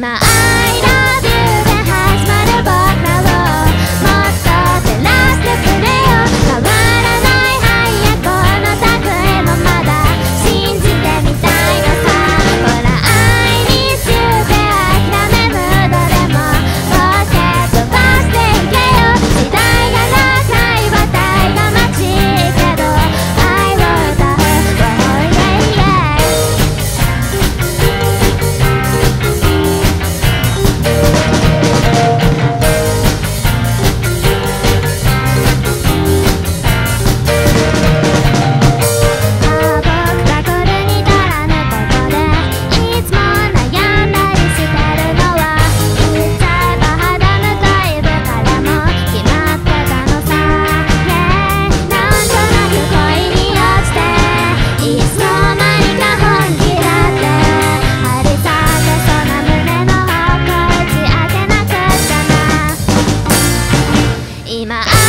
しまう今